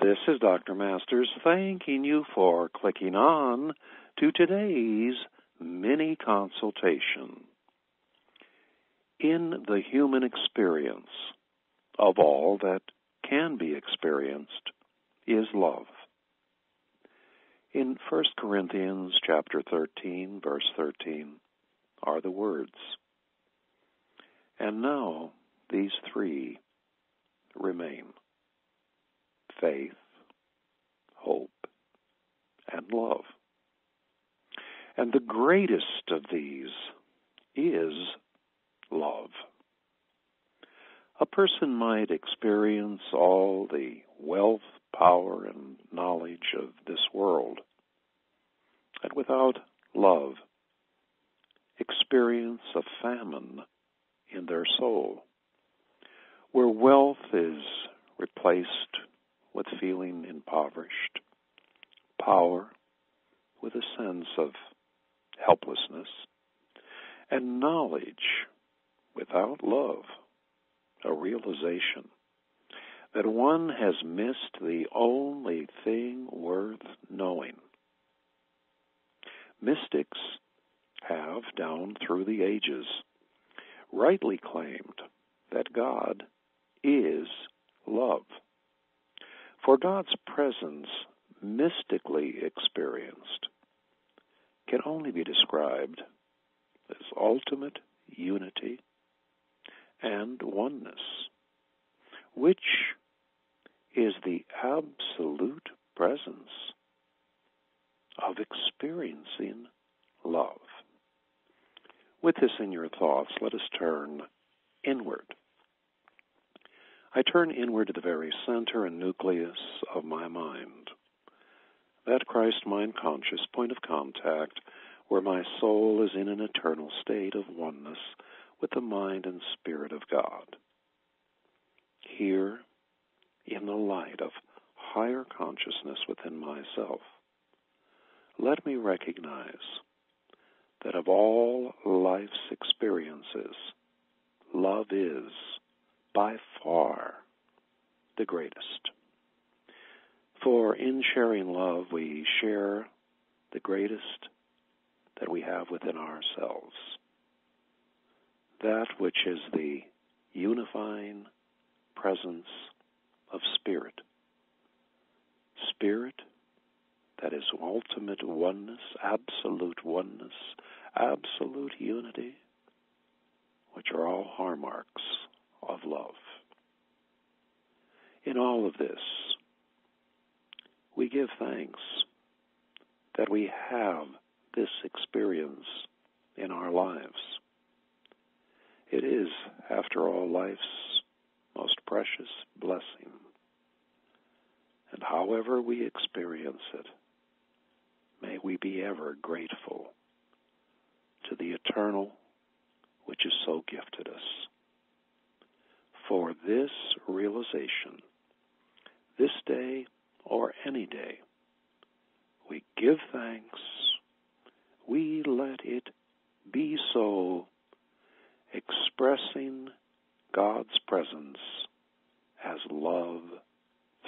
This is Dr. Masters thanking you for clicking on to today's mini consultation. In the human experience of all that can be experienced is love. In 1 Corinthians chapter 13 verse 13 are the words, And now these three remain faith, hope, and love. And the greatest of these is love. A person might experience all the wealth, power, and knowledge of this world, and without love, experience a famine in their soul, where wealth is replaced with feeling impoverished, power with a sense of helplessness, and knowledge without love, a realization that one has missed the only thing worth knowing. Mystics have, down through the ages, rightly claimed that God is love. For God's presence, mystically experienced, can only be described as ultimate unity and oneness, which is the absolute presence of experiencing love. With this in your thoughts, let us turn inward I turn inward to the very center and nucleus of my mind. That Christ mind conscious point of contact where my soul is in an eternal state of oneness with the mind and spirit of God. Here, in the light of higher consciousness within myself, let me recognize that of all life's experiences, love is by far the greatest. For in sharing love, we share the greatest that we have within ourselves. That which is the unifying presence of Spirit. Spirit that is ultimate oneness, absolute oneness, absolute unity, which are all hallmarks of love. In all of this, we give thanks that we have this experience in our lives. It is, after all, life's most precious blessing. And however we experience it, may we be ever grateful to the eternal which has so gifted us for this realization, this day or any day. We give thanks. We let it be so, expressing God's presence as love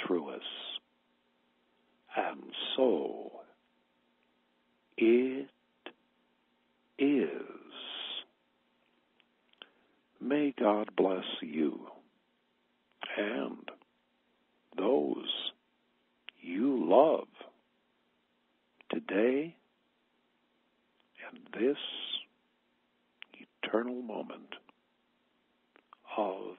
through us. And so it is. May God bless you and those you love today and this eternal moment of.